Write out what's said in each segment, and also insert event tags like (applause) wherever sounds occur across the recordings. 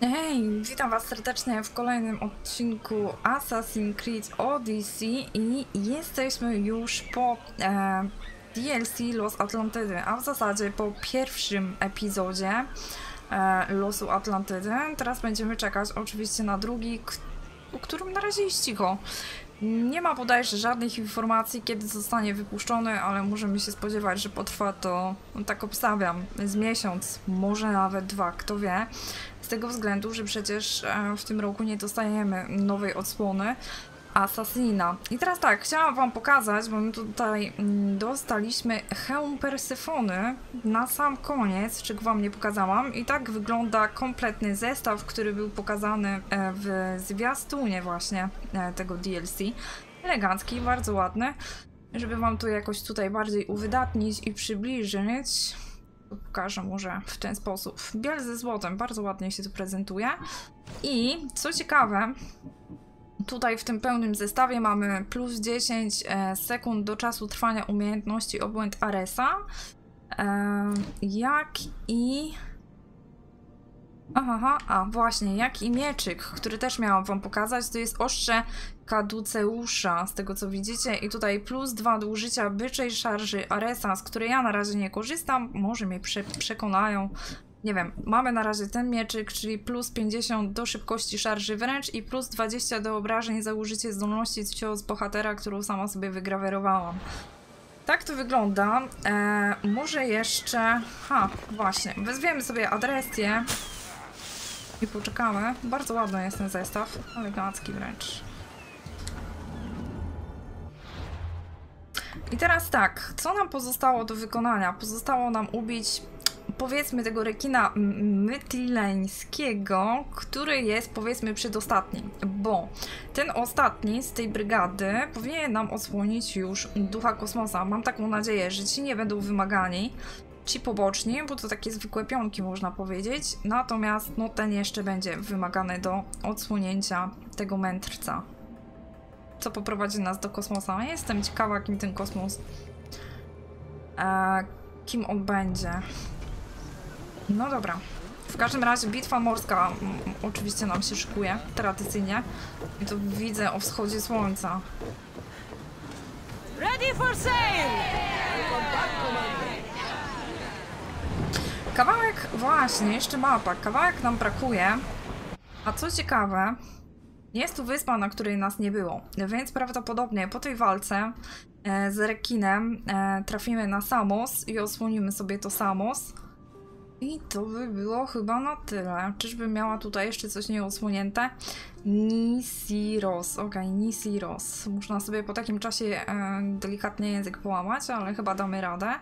Hej, witam was serdecznie w kolejnym odcinku Assassin's Creed Odyssey i jesteśmy już po e, DLC Los Atlantydy, a w zasadzie po pierwszym epizodzie e, Losu Atlantydy. Teraz będziemy czekać oczywiście na drugi, o którym na razie jest cicho. Nie ma bodajże żadnych informacji, kiedy zostanie wypuszczony, ale możemy się spodziewać, że potrwa to, no tak obstawiam, z miesiąc, może nawet dwa, kto wie. Z tego względu, że przecież e, w tym roku nie dostajemy nowej odsłony Assassina. I teraz tak, chciałam wam pokazać, bo my tutaj mm, dostaliśmy hełm Persefony na sam koniec, czego wam nie pokazałam. I tak wygląda kompletny zestaw, który był pokazany e, w zwiastunie właśnie e, tego DLC. Elegancki, bardzo ładny. Żeby wam to jakoś tutaj bardziej uwydatnić i przybliżyć, pokażę może w ten sposób. Biel ze złotem, bardzo ładnie się to prezentuje. I co ciekawe, tutaj w tym pełnym zestawie mamy plus 10 e, sekund do czasu trwania umiejętności obłęd Aresa, e, jak i... Aha, a właśnie, jak i mieczyk, który też miałam wam pokazać, to jest ostrze Kaduceusza, z tego co widzicie. I tutaj plus 2 do użycia byczej szarży Aresa, z której ja na razie nie korzystam. Może mnie prze przekonają. Nie wiem, mamy na razie ten mieczyk, czyli plus 50 do szybkości szarży wręcz i plus 20 do obrażeń za użycie zdolności z bohatera, którą sama sobie wygrawerowałam. Tak to wygląda. E, może jeszcze... Ha, właśnie. Wezwiemy sobie adresję i poczekamy. Bardzo ładny jest ten zestaw. Elegancki wręcz. I teraz tak, co nam pozostało do wykonania? Pozostało nam ubić powiedzmy tego rekina mytileńskiego, który jest powiedzmy przedostatni, bo ten ostatni z tej brygady powinien nam osłonić już ducha kosmosa. Mam taką nadzieję, że ci nie będą wymagani, ci poboczni, bo to takie zwykłe pionki można powiedzieć, natomiast no ten jeszcze będzie wymagany do odsłonięcia tego mędrca co poprowadzi nas do kosmosa. Jestem ciekawa, kim ten kosmos. E, kim on będzie. No dobra. W każdym razie bitwa morska oczywiście nam się szykuje, tradycyjnie. I to widzę o wschodzie słońca. Ready for sail! Kawałek, właśnie, jeszcze mapa. Kawałek nam brakuje. A co ciekawe, jest tu wyspa, na której nas nie było. Więc prawdopodobnie po tej walce e, z rekinem e, trafimy na Samos i osłonimy sobie to Samos. I to by było chyba na tyle. Czyżby miała tutaj jeszcze coś nieosłonięte? Nisiros. Okej, Nisiros. Można sobie po takim czasie e, delikatnie język połamać, ale chyba damy radę.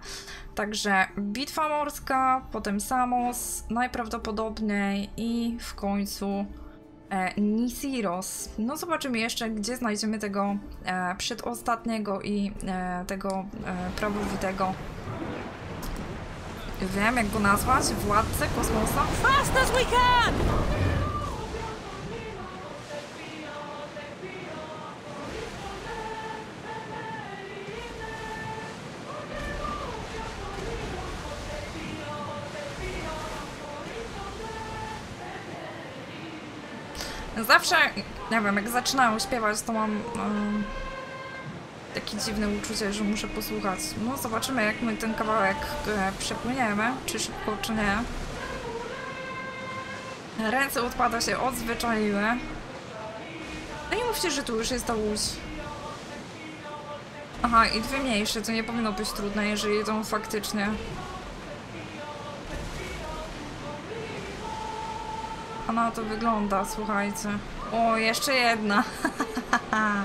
Także bitwa morska, potem Samos, najprawdopodobniej i w końcu e, Nisiros. No zobaczymy jeszcze, gdzie znajdziemy tego e, przedostatniego i e, tego e, prawowitego. Wiem, jak go nazwać? Władcę kosmosa? Fast as we can! Zawsze, nie wiem, jak zaczynają śpiewać, to mam um, takie dziwne uczucie, że muszę posłuchać. No, zobaczymy, jak my ten kawałek e, przepłyniemy, czy szybko, czy nie. Ręce odpada się odzwyczaiły. No nie mówcie, że tu już jest ta łódź. Aha, i dwie mniejsze, to nie powinno być trudne, jeżeli idą faktycznie. A na to wygląda, słuchajcie. O, jeszcze jedna. (laughs)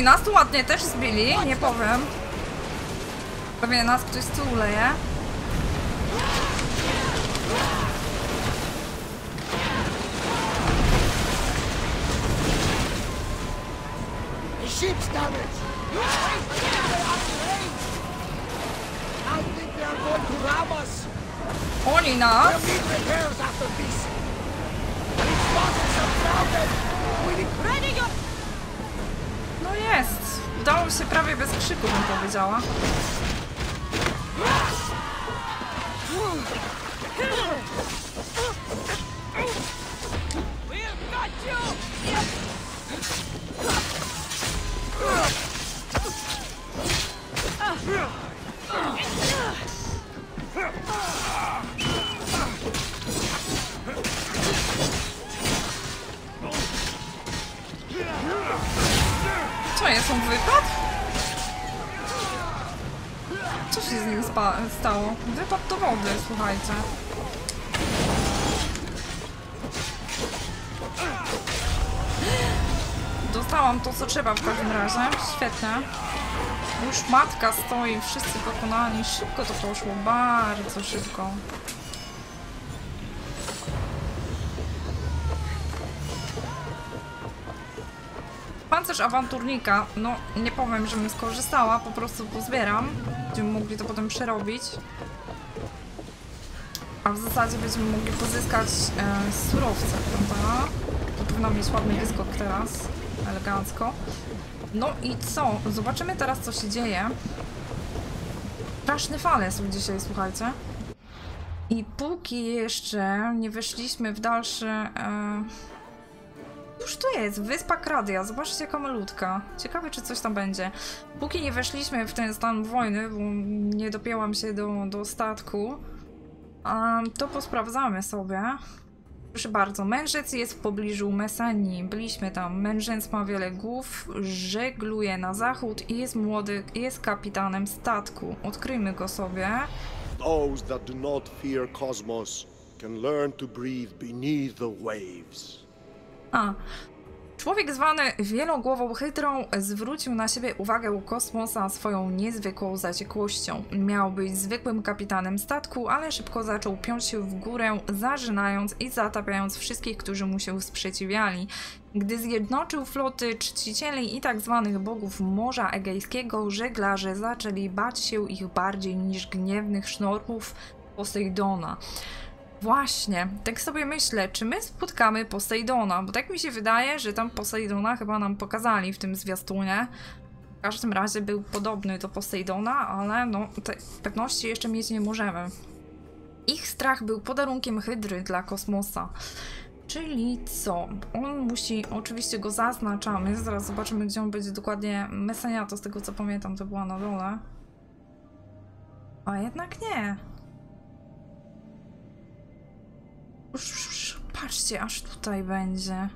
i nas tu ładnie też zbili, nie powiem. Pewnie nas ktoś z tyłu krzyku, bym powiedziała. Słuchajcie. Dostałam to, co trzeba w każdym razie. Świetnie. Już matka stoi, wszyscy pokonani. Szybko to poszło, bardzo szybko. Pancerz awanturnika, no nie powiem, żebym skorzystała, po prostu pozbieram. Będziemy mogli to potem przerobić. A w zasadzie będziemy mogli pozyskać e, surowce, prawda? To powinno mieć ładny wyskok teraz, elegancko. No i co? Zobaczymy teraz, co się dzieje. Straszne fale są dzisiaj, słuchajcie. I póki jeszcze nie weszliśmy w dalsze... E, Cóż to jest? Wyspa Kradia. Zobaczcie jaka malutka. Ciekawe, czy coś tam będzie. Póki nie weszliśmy w ten stan wojny, bo nie dopięłam się do, do statku, um, to posprawdzamy sobie. Proszę bardzo, mędrzec jest w pobliżu Mesanii. Byliśmy tam. Mędrzec ma wiele głów, żegluje na zachód i jest młody, jest kapitanem statku. Odkryjmy go sobie. Those that do not fear cosmos can learn to breathe beneath the waves. A. Człowiek zwany wielogłową hydrą zwrócił na siebie uwagę kosmosa swoją niezwykłą zaciekłością. Miał być zwykłym kapitanem statku, ale szybko zaczął piąć się w górę, zażynając i zatapiając wszystkich, którzy mu się sprzeciwiali. Gdy zjednoczył floty czcicieli i tak zwanych bogów Morza Egejskiego, żeglarze zaczęli bać się ich bardziej niż gniewnych sznurków Posejdona. Właśnie, tak sobie myślę, czy my spotkamy Posejdona, bo tak mi się wydaje, że tam Posejdona chyba nam pokazali w tym zwiastunie. W każdym razie był podobny do Posejdona, ale no, tej pewności jeszcze mieć nie możemy. Ich strach był podarunkiem Hydry dla kosmosa. Czyli co? On musi, oczywiście go zaznaczamy, zaraz zobaczymy gdzie on będzie dokładnie. Mesenia to z tego co pamiętam to była na dole. A jednak nie. Patrzcie, aż tutaj będzie.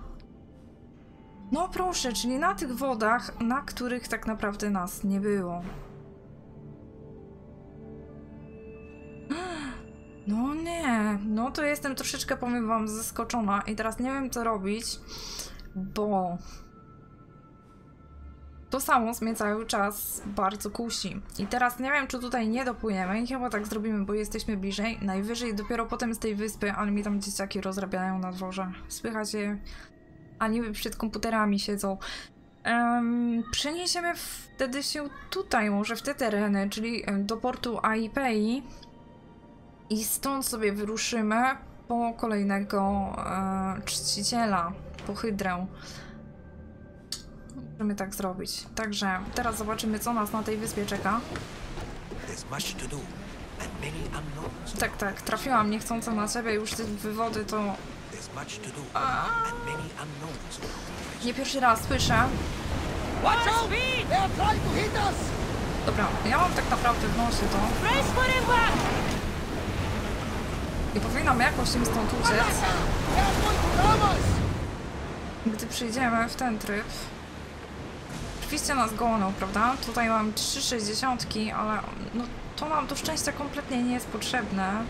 No proszę, czyli na tych wodach, na których tak naprawdę nas nie było. (gasps) No nie, no to jestem troszeczkę, powiem wam, zaskoczona i teraz nie wiem co robić, bo to samo mnie cały czas bardzo kusi. I teraz nie wiem, czy tutaj nie dopłyniemy chyba tak zrobimy, bo jesteśmy bliżej. Najwyżej dopiero potem z tej wyspy, ale mi tam dzieciaki rozrabiają na dworze. Słychać je, a niby przed komputerami siedzą. Um, przeniesiemy wtedy się tutaj, może w te tereny, czyli do portu AIPI i stąd sobie wyruszymy po kolejnego e, czciciela, po hydrę. Możemy tak zrobić. Także teraz zobaczymy, co nas na tej wyspie czeka. Tak, tak, trafiłam niechcąco na ciebie, już te wywody to unknowns. nie pierwszy raz słyszę. Dobra, ja mam tak naprawdę w nosie to i powinnam jakoś im stąd uciec, gdy przyjdziemy w ten tryb. Oczywiście nas goną, prawda? Tutaj mam 3,60, ale no to nam do szczęścia kompletnie nie jest potrzebne.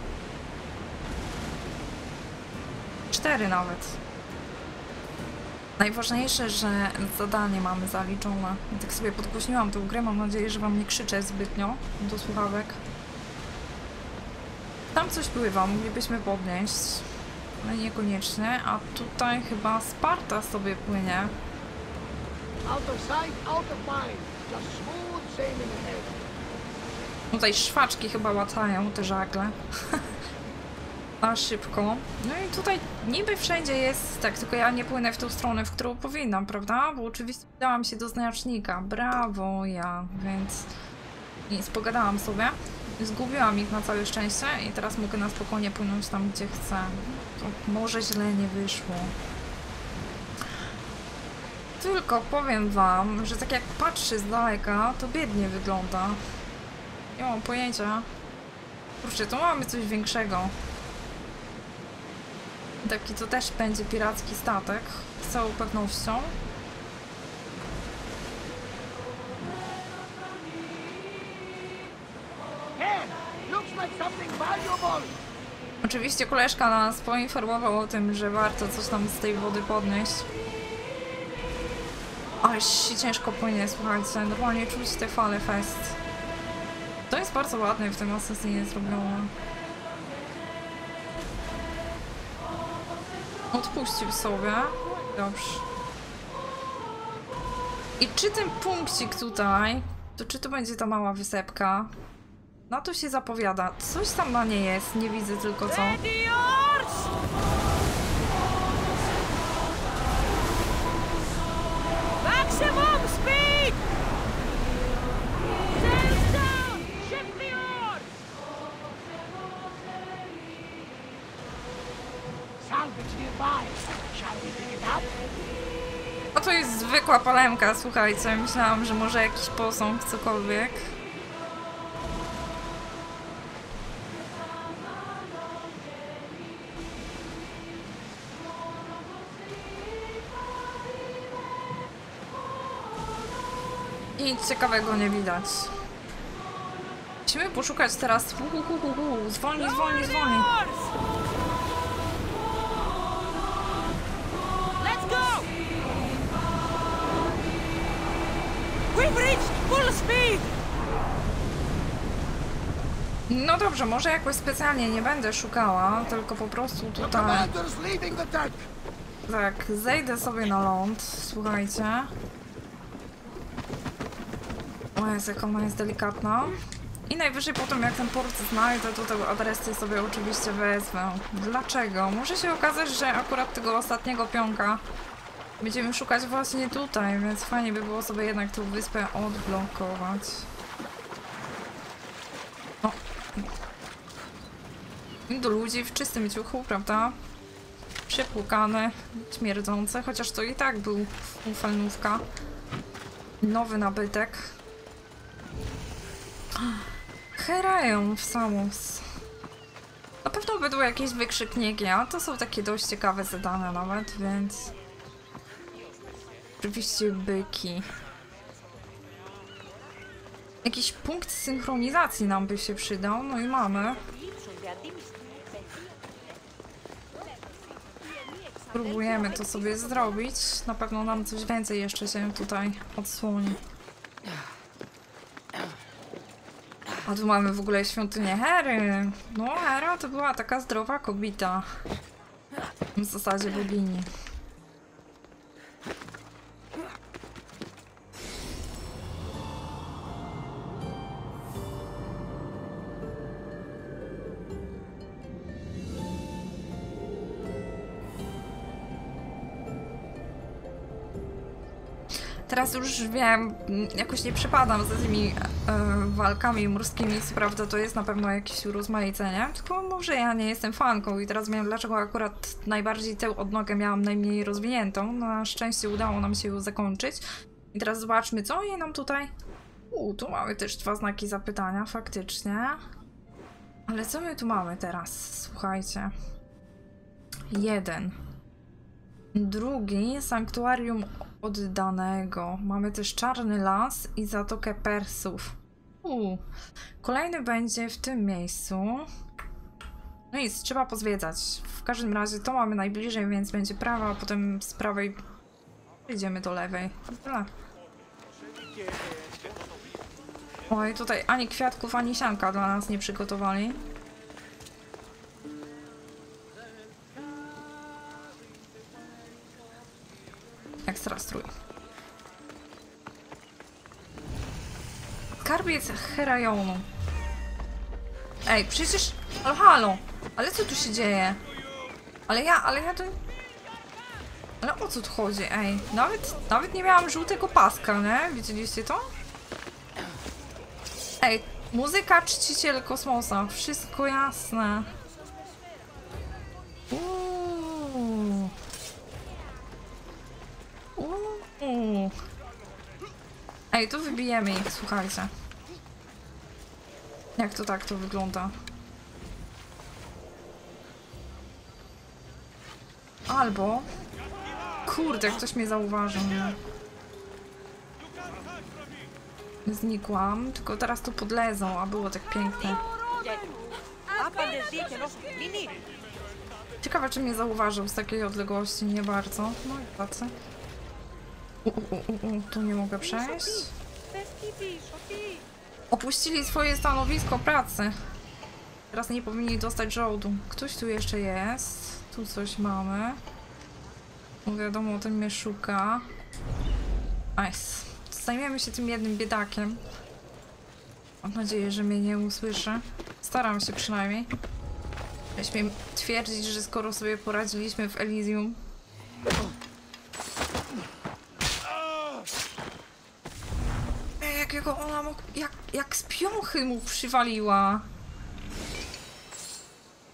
4 nawet. Najważniejsze, że zadanie mamy zaliczone. Ja tak sobie podgłośniłam tę grę, mam nadzieję, że wam nie krzyczę zbytnio do słuchawek. Tam coś pływa, moglibyśmy podnieść, ale niekoniecznie, a tutaj chyba Sparta sobie płynie. Out of sight, out of mind. Just smooth sailing ahead. Tutaj szwaczki chyba łatają te żagle. (laughs) A szybko. No i tutaj niby wszędzie jest tak, tylko ja nie płynę w tą stronę, w którą powinnam, prawda? Bo oczywiście dałam się do znacznika. Brawo ja, więc nic, pogadałam sobie. Zgubiłam ich na całe szczęście i teraz mogę na spokojnie płynąć tam, gdzie chcę. To może źle nie wyszło. Tylko powiem wam, że tak jak patrzy z daleka, to biednie wygląda. Nie mam pojęcia. Kurczę, tu mamy coś większego. Taki to też będzie piracki statek, z całą pewnością. Oczywiście koleżka nas poinformował o tym, że warto coś tam z tej wody podnieść. Ale się ciężko płynie, słuchajcie, normalnie czuć te fale fest. To jest bardzo ładnie w tym Assassinie zrobione. Odpuścił sobie. Dobrze. I czy ten punkcik tutaj, to czy to będzie ta mała wysepka? No to się zapowiada. Coś tam na nie jest, nie widzę tylko co. zwykła palemka, słuchajcie. Myślałam, że może jakiś posąg, cokolwiek. Nic ciekawego nie widać. Musimy poszukać teraz. Hu, hu, hu. Zwolnij, zwolnij, zwolnij. No dobrze, może jakoś specjalnie nie będę szukała, tylko po prostu tutaj. Tak, zejdę sobie na ląd, słuchajcie. O Jezu, jak ona jest delikatna. I najwyżej potem, jak ten port znajdę, to te adresy sobie oczywiście wezmę. Dlaczego? Może się okazać, że akurat tego ostatniego pionka będziemy szukać właśnie tutaj, więc fajnie by było sobie jednak tą wyspę odblokować. O. I Do ludzi w czystym ciuchu, prawda? przepłukane, śmierdzące, chociaż to i tak był falnówka. Nowy nabytek. Herają w Samus. Na pewno będą jakieś wykrzykniki, a to są takie dość ciekawe zadania nawet, więc... Oczywiście byki. Jakiś punkt synchronizacji nam by się przydał, no i mamy. Próbujemy to sobie zrobić. Na pewno nam coś więcej jeszcze się tutaj odsłoni. A tu mamy w ogóle świątynię Hery. No, Hera to była taka zdrowa kobieta. W zasadzie bogini. Teraz już wiem, jakoś nie przepadam za tymi e, walkami morskimi, co prawda to jest na pewno jakieś urozmaicenie, tylko może ja nie jestem fanką i teraz wiem dlaczego akurat najbardziej tę odnogę miałam najmniej rozwiniętą. Na szczęście udało nam się ją zakończyć. I teraz zobaczmy, co jej nam tutaj... U, tu mamy też dwa znaki zapytania, faktycznie. Ale co my tu mamy teraz? Słuchajcie. Jeden. Drugi, sanktuarium oddanego. Mamy też Czarny Las i Zatokę Persów. Uuu. Kolejny będzie w tym miejscu. No nic, trzeba pozwiedzać. W każdym razie to mamy najbliżej, więc będzie prawa, a potem z prawej Idziemy do lewej. Dobra. Oj, tutaj ani kwiatków, ani sianka dla nas nie przygotowali. Ekstra strój. Skarbiec Herajonu. Ej, przecież... Ale halo! Ale co tu się dzieje? Ale ja, ale ja to... Ale o co tu chodzi, ej? Nawet, nawet nie miałam żółtego paska, nie? Widzieliście to? Ej, muzyka czciciel kosmosa. Wszystko jasne. Uuu. Ej, to wybijemy ich, słuchajcie. Jak to tak to wygląda? Albo... Kurde, ktoś mnie zauważył? Znikłam, tylko teraz tu podlezą, a było tak piękne. Ciekawe, czy mnie zauważył z takiej odległości, nie bardzo. No i patrzę. Tu nie mogę przejść. Opuścili swoje stanowisko pracy. Teraz nie powinni dostać żołdu. Ktoś tu jeszcze jest. Tu coś mamy. Wiadomo, ten mnie szuka. Nice. Zajmiemy się tym jednym biedakiem. Mam nadzieję, że mnie nie usłyszy. Staram się przynajmniej. Nie śmiem twierdzić, że skoro sobie poradziliśmy w Elysium. Ej, jakiego ona mógł... Jak, jak z piąchy mu przywaliła.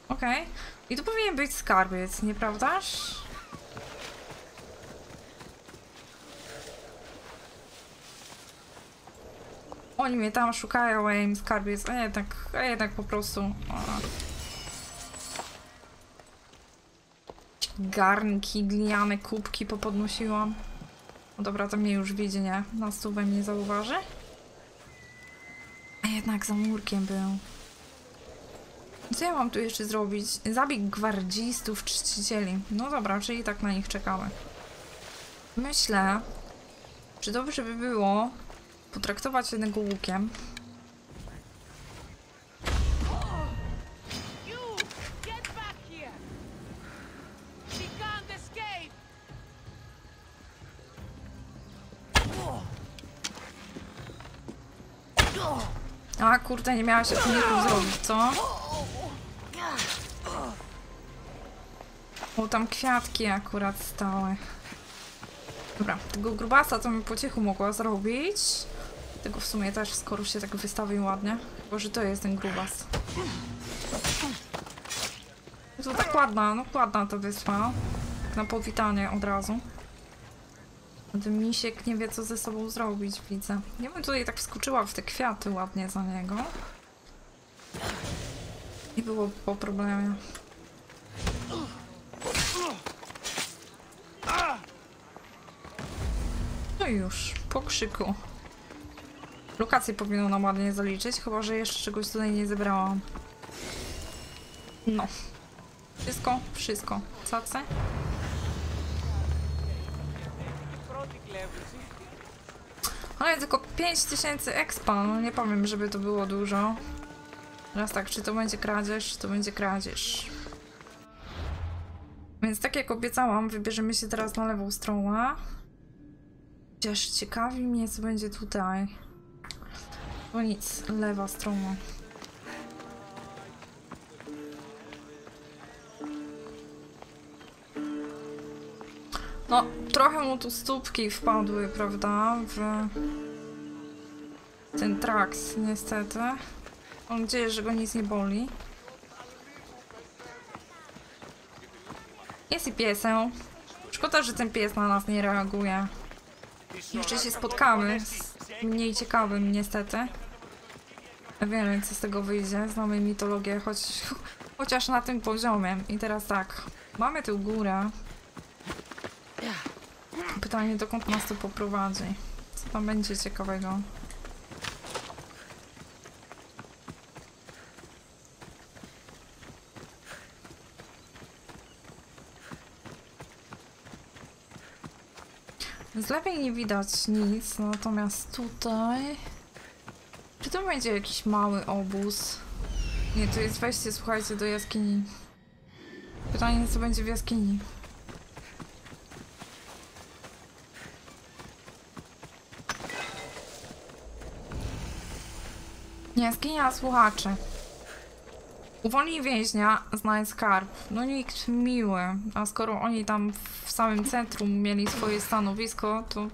Okej. I to powinien być skarbiec, nieprawdaż? Oni mnie tam szukają, a ja im skarbiec, a jednak, a jednak po prostu... A. Garnki, gliniane kubki popodnosiłam. No dobra, to mnie już widzi, nie? Na stówę mnie zauważy. Jednak za murkiem był. Co ja mam tu jeszcze zrobić? Zabieg gwardzistów, czcicieli. No dobra, czyli tak na nich czekamy. Myślę, że dobrze by było potraktować jednego łukiem. A kurde, nie miała się tu zrobić, co? O, tam kwiatki akurat stały. Dobra, tego grubasa to mi po cichu mogła zrobić. Tego w sumie też, skoro się tak wystawił ładnie. Chyba, że to jest ten grubas. To tak ładna, no ładna to wyspa. Na powitanie od razu. Ten misiek nie wie, co ze sobą zrobić, widzę. Ja bym tutaj tak wskoczyła w te kwiaty ładnie za niego. I było po problemie. No już, po krzyku. Lokację powinno nam ładnie zaliczyć, chyba że jeszcze czegoś tutaj nie zebrałam. No. Wszystko, wszystko. Cacy? Ale tylko 5000 expa, no nie powiem, żeby to było dużo. Teraz tak, czy to będzie kradzież, czy to będzie kradzież. Więc tak jak obiecałam, wybierzemy się teraz na lewą stronę. Chociaż ciekawi mnie, co będzie tutaj. Bo nic, lewa strona. No, trochę mu tu stópki wpadły, prawda, w ten traks, niestety. Mam nadzieję, że go nic nie boli. Jest i piesę. Szkoda, że ten pies na nas nie reaguje. Jeszcze się spotkamy z mniej ciekawym, niestety. Wiemy, co z tego wyjdzie. Znamy mitologię, choć, (laughs) chociaż na tym poziomie. I teraz tak, mamy tę górę. Pytanie, dokąd nas to poprowadzi? Co tam będzie ciekawego? Z lewej nie widać nic, natomiast tutaj... Czy to będzie jakiś mały obóz? Nie, to jest wejście, słuchajcie, do jaskini. Pytanie, co będzie w jaskini. Jaskinia słuchaczy. Uwolnij więźnia, znajdź skarb. No nikt miły. A skoro oni tam w samym centrum mieli swoje stanowisko, to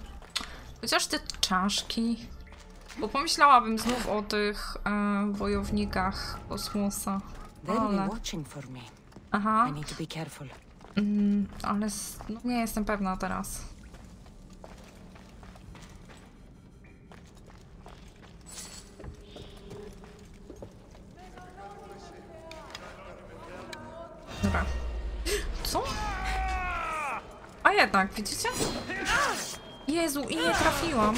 chociaż te czaszki. Bo pomyślałabym znów o tych e, wojownikach kosmosa. Ale, aha, mm, ale no, nie jestem pewna teraz. Dobra. Co? A jednak, widzicie? Jezu, i nie trafiłam.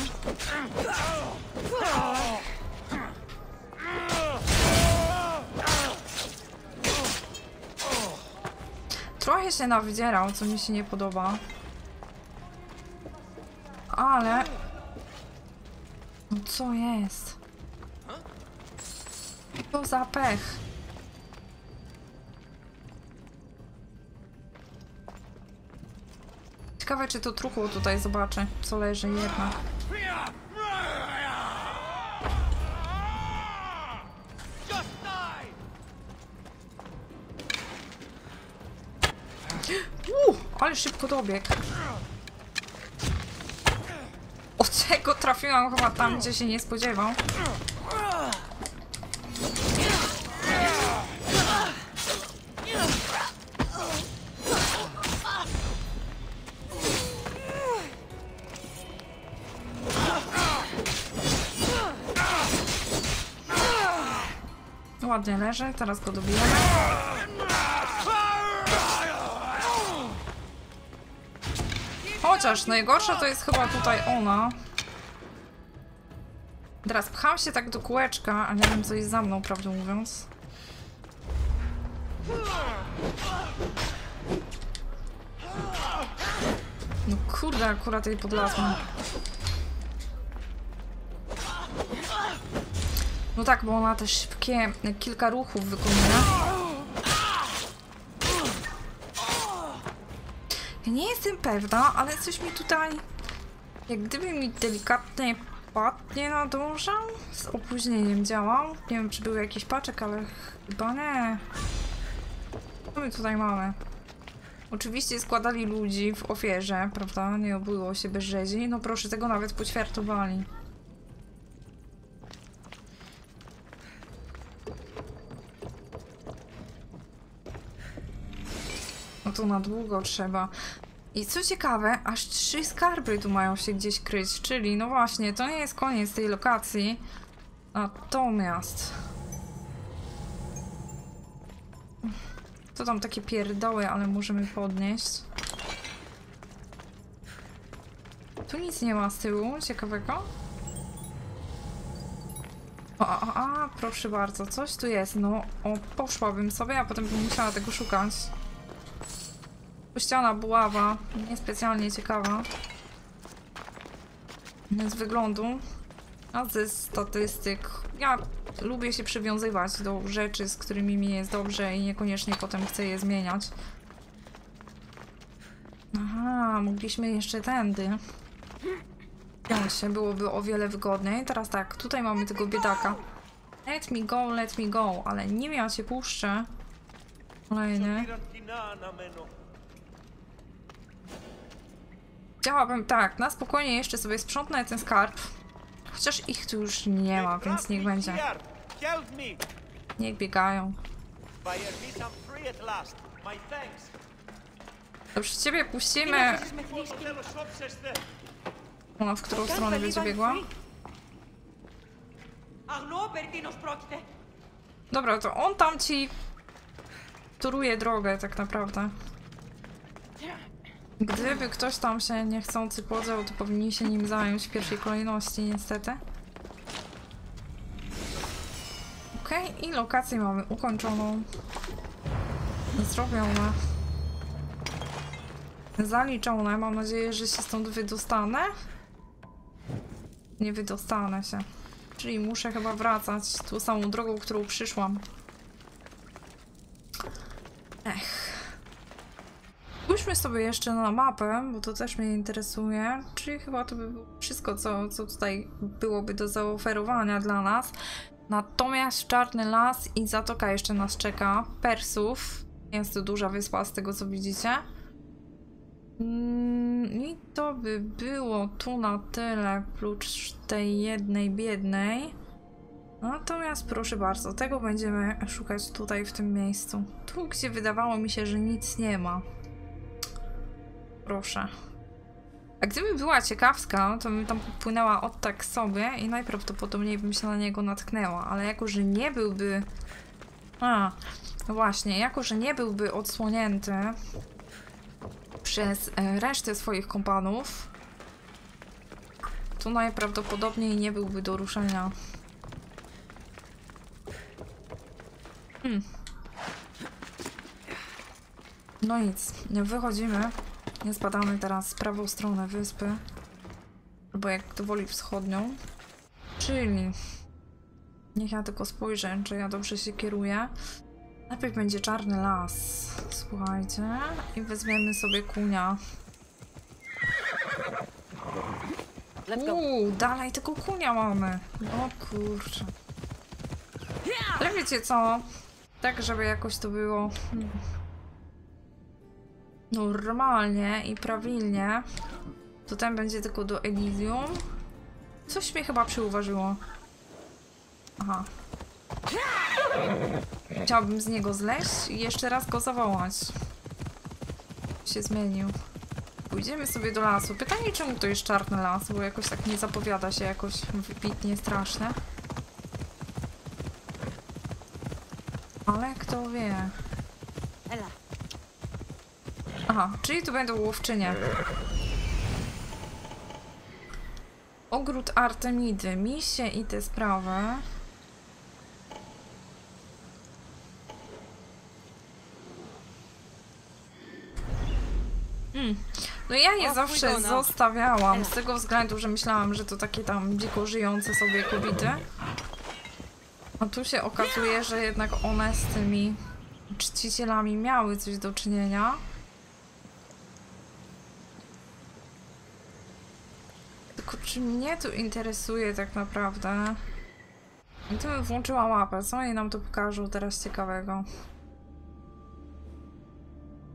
Trochę się nawdzierał, co mi się nie podoba. Ale... No co jest? To za pech. Ciekawe, czy to truchło tutaj zobaczę, co leży jednak. Uuu, ale szybko dobieg. Od czego trafiłam chyba tam, gdzie się nie spodziewał. Ładnie leży, teraz go dobijemy. Chociaż najgorsza to jest chyba tutaj ona. Teraz pcham się tak do kółeczka, a nie wiem co jest za mną, prawdę mówiąc. No kurde, akurat jej podlazłam. No tak, bo ona też szybkie kilka ruchów wykonuje. Ja nie jestem pewna, ale coś mi tutaj jak gdyby mi delikatnie padnie nadążał. Z opóźnieniem działał. Nie wiem, czy był jakiś paczek, ale chyba nie. Co my tutaj mamy? Oczywiście składali ludzi w ofierze, prawda? Nie obyło się bez rzezi. No proszę, tego nawet poćwiartowali. No to na długo trzeba. I co ciekawe, aż trzy skarby tu mają się gdzieś kryć, czyli no właśnie, to nie jest koniec tej lokacji. Natomiast... To tam takie pierdoły, ale możemy podnieść. Tu nic nie ma z tyłu ciekawego. O, a, a, proszę bardzo, coś tu jest. No, o, poszłabym sobie, a potem bym musiała tego szukać. Kościana buława, niespecjalnie ciekawa. Z wyglądu, a ze statystyk. Ja lubię się przywiązywać do rzeczy, z którymi mi jest dobrze i niekoniecznie potem chcę je zmieniać. Aha, mogliśmy jeszcze tędy. Się, byłoby o wiele wygodniej. Teraz tak, tutaj mamy tego biedaka. Let me go, let me go, ale nie ja cię puszczę. Kolejny. Chciałabym tak, na spokojnie jeszcze sobie sprzątnę ten skarb. Chociaż ich tu już nie ma, więc niech będzie. Niech biegają. Dobrze, ciebie puścimy. Ona w którą stronę będzie biegła? Dobra, to on tam ci toruje drogę tak naprawdę. Gdyby ktoś tam się niechcący podział, to powinni się nim zająć w pierwszej kolejności, niestety. Okej, i lokację mamy ukończoną. Zrobione. Zaliczone. Mam nadzieję, że się stąd wydostanę. Nie wydostanę się. Czyli muszę chyba wracać tą samą drogą, którą przyszłam. Ech. Spójrzmy sobie jeszcze na mapę, bo to też mnie interesuje. Czyli chyba to by było wszystko, co, co tutaj byłoby do zaoferowania dla nas. Natomiast Czarny Las i Zatoka jeszcze nas czeka. Persów. Jest to duża wyspa z tego co widzicie. Mm, I to by było tu na tyle, prócz tej jednej biednej. Natomiast proszę bardzo, tego będziemy szukać tutaj w tym miejscu. Tu, gdzie wydawało mi się, że nic nie ma. Proszę. A gdyby była ciekawska, to bym tam popłynęła od tak sobie i najprawdopodobniej bym się na niego natknęła, ale jako, że nie byłby... A, właśnie, jako, że nie byłby odsłonięty przez e, resztę swoich kompanów, to najprawdopodobniej nie byłby do ruszenia. Hmm. No nic, wychodzimy. Nie spadamy teraz w prawą stronę wyspy. Albo jak to woli wschodnią. Czyli... Niech ja tylko spojrzę, czy ja dobrze się kieruję. Najpierw będzie czarny las. Słuchajcie. I weźmiemy sobie kunia. Uuu, dalej tego kunia mamy. O kurczę. Ale wiecie co? Tak, żeby jakoś to było hmm, normalnie i prawilnie, ten będzie tylko do Elysium. Coś mnie chyba przyuważyło. Aha. Chciałabym z niego zleść i jeszcze raz go zawołać. Się zmienił. Pójdziemy sobie do lasu. Pytanie, czemu to jest czarny las, bo jakoś tak nie zapowiada się jakoś wybitnie straszne. Ale kto wie. Aha, czyli tu będą łowczynie. Ogród Artemidy, misie i te sprawy. Mm. No ja je zawsze zostawiałam z tego względu, że myślałam, że to takie tam dziko żyjące sobie kobiety. A tu się okazuje, że jednak one z tymi czcicielami miały coś do czynienia. Czy mnie tu interesuje tak naprawdę? I to bym włączyła mapę, co oni nam tu pokażą teraz ciekawego?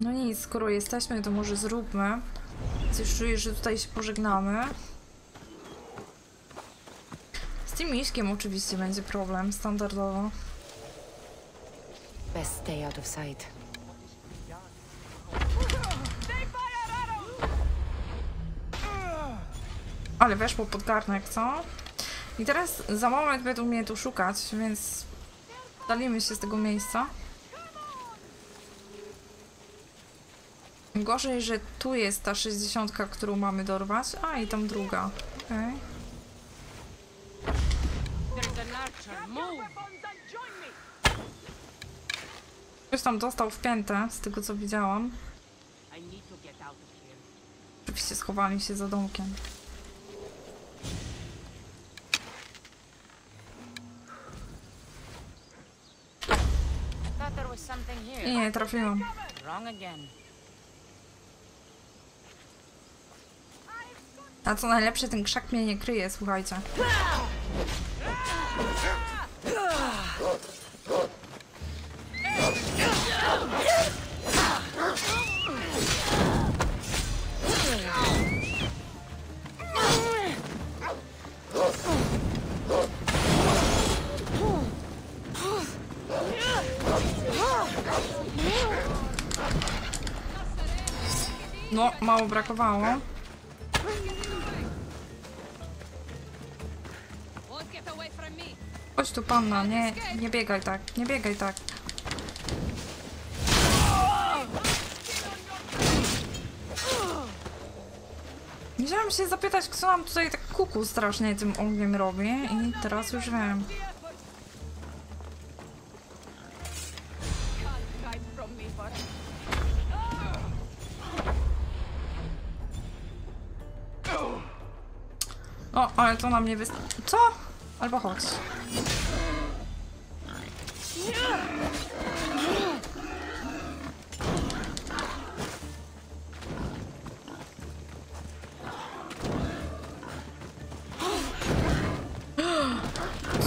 No nic, skoro jesteśmy, to może zróbmy. Coś czuję, że tutaj się pożegnamy. Z tym miśkiem oczywiście będzie problem, standardowo. Best stay out of sight. Ale weszło pod garnek, co? I teraz za moment będą mnie tu szukać, więc dalimy się z tego miejsca. Gorzej, że tu jest ta 60, którą mamy dorwać. A, i tam druga. Okej. Ktoś tam dostał w z tego co widziałam. Oczywiście schowali się za domkiem. Thought there was something here. Nie, nie trafiłam. A co najlepsze, ten krzak mnie nie kryje, słuchajcie. No, mało brakowało. Chodź tu panna, nie, nie biegaj tak, nie biegaj tak. Chciałam się zapytać, kto nam tutaj tak kuku strasznie tym ogniem robi i teraz już wiem. Ale to nam nie wyst... Co? Albo chodź.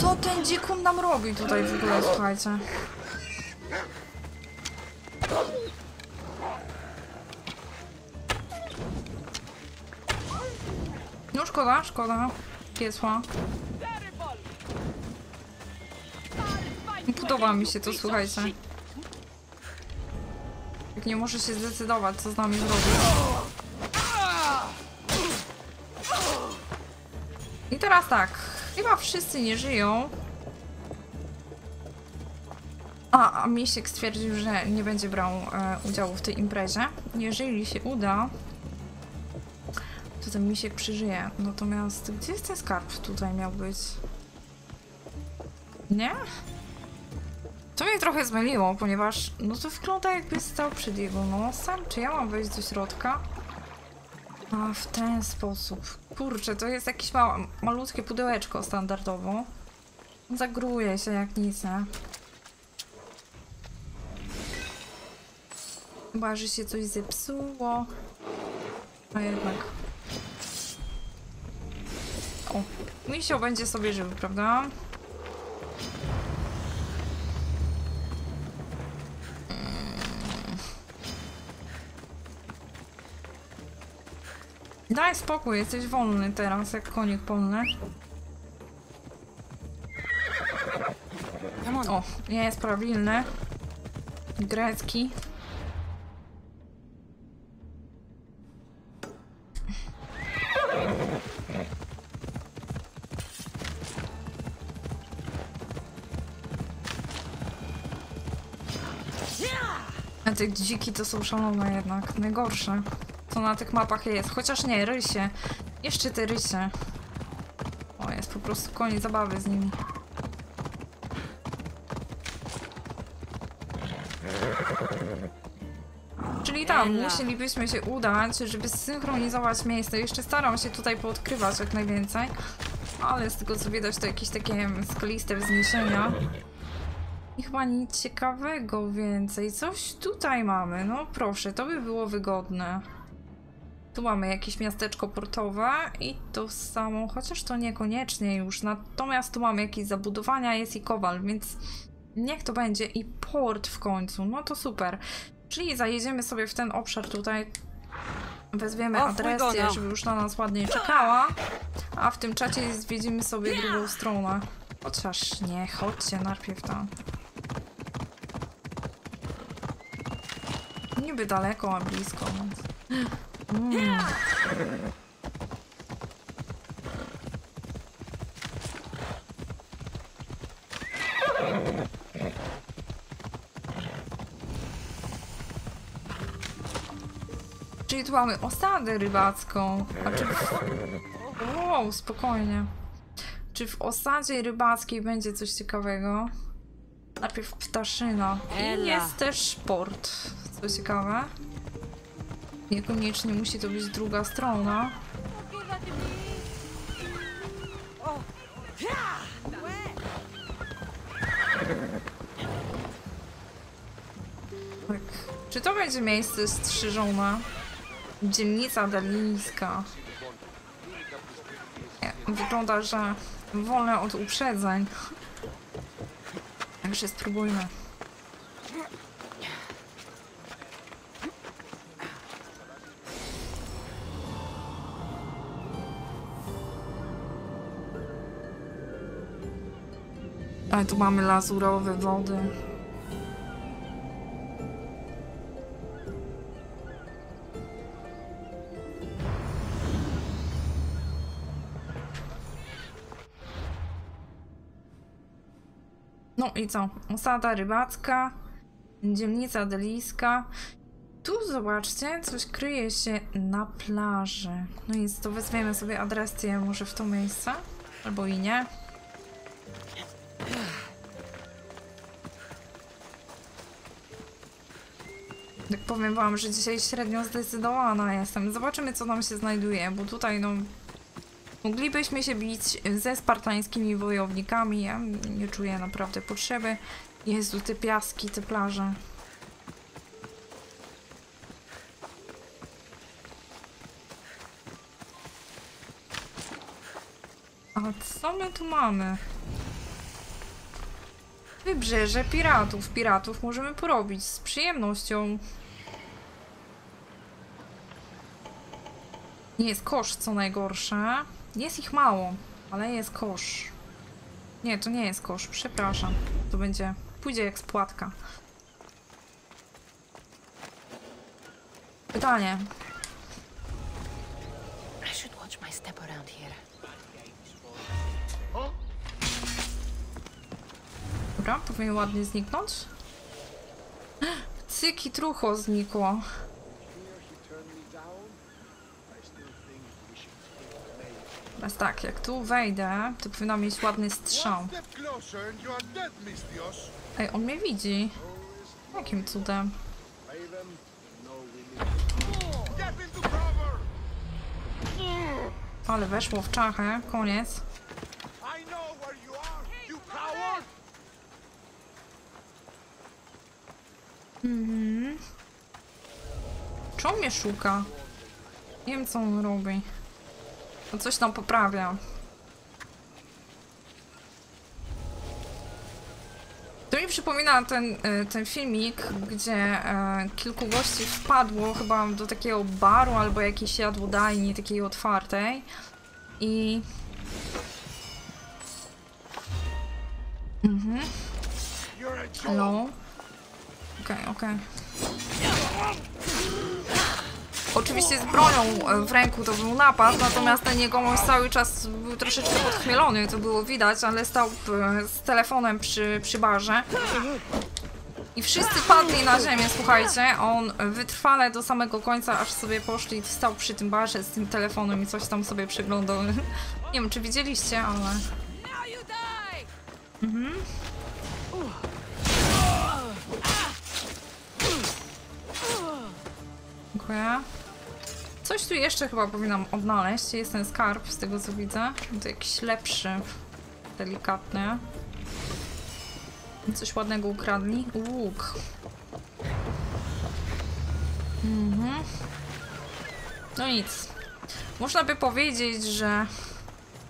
Co ten dzikun nam robi tutaj w ogóle, słuchajcie? No szkoda, szkoda. Piesła. Podoba mi się to, słuchajcie. Jak nie może się zdecydować, co z nami zrobić. I teraz tak. Chyba wszyscy nie żyją. A, a Misiek stwierdził, że nie będzie brał e, udziału w tej imprezie. Jeżeli się uda, to ten Misiek przeżyje. Natomiast gdzie jest ten skarb tutaj miał być? Nie? To mnie trochę zmyliło, ponieważ no to wygląda jakby stał przed jego nosem. Czy ja mam wejść do środka? A, w ten sposób. Kurczę, to jest jakieś mała, malutkie pudełeczko standardowo. Zagruje się jak nic, nie? Chyba, że się coś zepsuło. A jednak. Misio będzie sobie żył, prawda? Daj spokój, jesteś wolny teraz, jak konik polny. O, nie jest prawilny. Grecki. A te dziki to są szalone jednak, najgorsze. Co na tych mapach jest. Chociaż nie, rysie. Jeszcze te rysie. O, jest po prostu koniec zabawy z nimi. Czyli tam, musielibyśmy się udać, żeby zsynchronizować miejsce. Jeszcze staram się tutaj poodkrywać jak najwięcej. Ale z tego co widać to jakieś takie skaliste wzniesienia. I chyba nic ciekawego więcej. Coś tutaj mamy. No proszę, to by było wygodne. Tu mamy jakieś miasteczko portowe i to samo, chociaż to niekoniecznie już. Natomiast tu mamy jakieś zabudowania, jest i kowal, więc niech to będzie. I port w końcu. No to super. Czyli zajedziemy sobie w ten obszar tutaj. Wezwiemy adresję, żeby już na nas ładnie czekała. A w tym czacie zwiedzimy sobie drugą stronę. Chociaż nie, chodźcie najpierw tam. Niby daleko, a blisko, więc... Mm. Czyli tu mamy osadę rybacką. A czy. Wow, spokojnie. Czy w osadzie rybackiej będzie coś ciekawego? Najpierw ptaszyna. I jest też port. Co ciekawe. Niekoniecznie musi to być druga strona. Tak. Czy to będzie miejsce strzyżone? Dzielnica Delińska. Nie, Wygląda, że wolne od uprzedzeń. Także spróbujmy. Ale tu mamy lazurowe wody. No i co? Osada rybacka, dzielnica delijska. Tu zobaczcie, coś kryje się na plaży. No i to wezwiemy sobie adresję może w to miejsce, albo i nie. Tak powiem wam, że dzisiaj średnio zdecydowana jestem. Zobaczymy, co tam się znajduje, bo tutaj no... Moglibyśmy się bić ze spartańskimi wojownikami. Ja nie czuję naprawdę potrzeby. Jezu, te piaski, te plaże. A co my tu mamy? Wybrzeże piratów. Piratów możemy porobić z przyjemnością. Nie jest kosz, co najgorsze. Jest ich mało, ale jest kosz. Nie, to nie jest kosz, przepraszam. To będzie, pójdzie jak spłatka. Pytanie. I should watch my step around here. Dobra, powinien ładnie zniknąć. Cyki trucho znikło. Teraz tak, jak tu wejdę, to powinna mieć ładny strzał. Ej, on mnie widzi. Jakim cudem? Ale weszło w czachę, koniec. I know where you are, you coward! Czy on mnie szuka? Nie wiem, co on robi. No coś tam poprawia. To mi przypomina ten, y, ten filmik, gdzie e, kilku gości wpadło chyba do takiego baru albo jakiejś jadłodajni takiej otwartej i... Mhm. Hello? Okej, okej. Oczywiście z bronią e, w ręku to był napad, natomiast ten jegomość cały czas był troszeczkę podchmielony, to było widać, ale stał e, z telefonem przy, przy barze. I wszyscy padli na ziemię, słuchajcie, on wytrwale do samego końca, aż sobie poszli, stał przy tym barze z tym telefonem i coś tam sobie przyglądał. (laughs) Nie wiem, czy widzieliście, ale... Now Dziękuję. Coś tu jeszcze chyba powinnam odnaleźć. Jest ten skarb, z tego co widzę. To jakiś lepszy, delikatny. Coś ładnego ukradli. Łuk. Mhm. No nic. Można by powiedzieć, że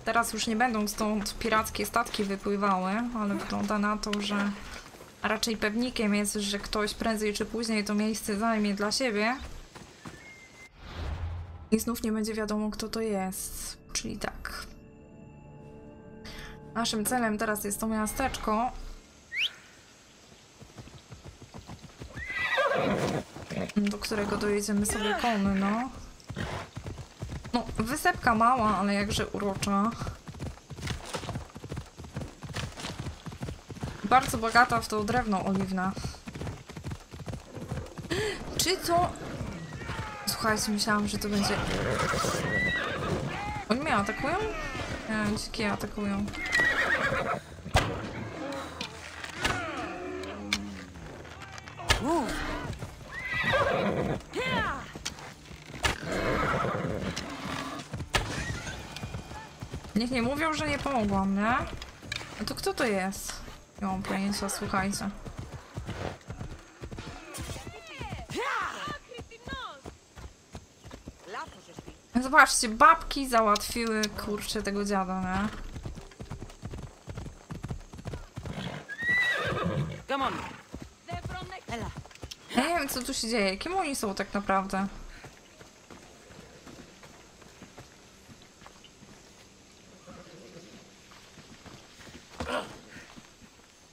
teraz już nie będą stąd pirackie statki wypływały, ale wygląda na to, że raczej pewnikiem jest, że ktoś prędzej czy później to miejsce zajmie dla siebie. I znów nie będzie wiadomo, kto to jest. Czyli tak. Naszym celem teraz jest to miasteczko. Do którego dojedziemy sobie konno. No, wysepka mała, ale jakże urocza. Bardzo bogata w to drewno oliwne. Czy to Słuchajcie, myślałam, że to będzie... Oni mnie atakują? Nie, dzikie atakują. Niech nie mówią, że nie pomogłam, nie? No to kto to jest? Nie mam pojęcia, słuchajcie. Zobaczcie, babki załatwiły kurczę tego dziada, nie? Come on. Ja nie wiem, co tu się dzieje. Kim oni są tak naprawdę?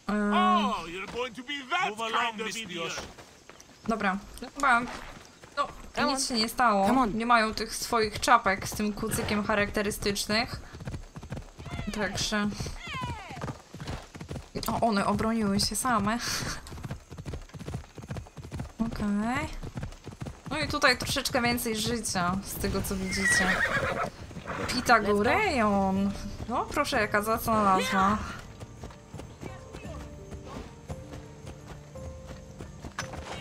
You're going to be that Move along, kind of Miss idiot! Dios. dobra, chyba... Come nic się nie stało. Nie mają tych swoich czapek z tym kucykiem charakterystycznych. Także... O, one obroniły się same. (laughs) Okej. No i tutaj troszeczkę więcej życia, z tego co widzicie. Pitagorejon. No proszę, jaka zacna nazwa.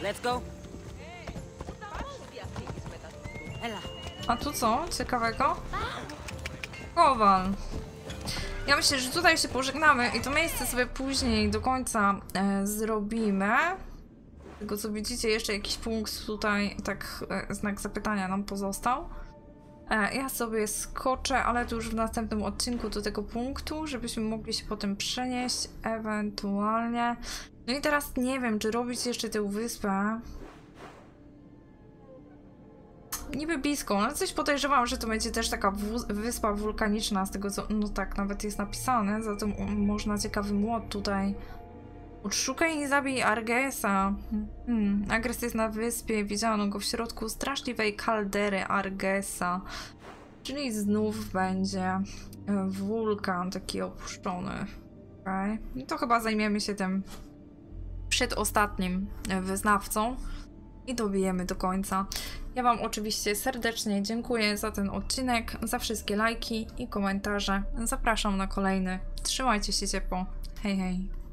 Let's go. Ela. A tu co? Ciekawego? Kowal. Ja myślę, że tutaj się pożegnamy i to miejsce sobie później do końca e, zrobimy. Tylko co widzicie, jeszcze jakiś punkt tutaj, tak e, znak zapytania nam pozostał. E, ja sobie skoczę, ale to już w następnym odcinku do tego punktu, żebyśmy mogli się potem przenieść, ewentualnie. No i teraz nie wiem, czy robić jeszcze tę wyspę. Niby blisko, ale coś podejrzewam, że to będzie też taka wyspa wulkaniczna, z tego co, no tak, nawet jest napisane, zatem można ciekawy młot tutaj. Odszukaj i zabij Argesa. Hmm. Arges jest na wyspie, widziano go w środku straszliwej kaldery Argesa. Czyli znów będzie e, wulkan taki opuszczony. Okay. No to chyba zajmiemy się tym przedostatnim e, wyznawcą i dobijemy do końca. Ja Wam oczywiście serdecznie dziękuję za ten odcinek, za wszystkie lajki i komentarze. Zapraszam na kolejny. Trzymajcie się ciepło. Hej, hej.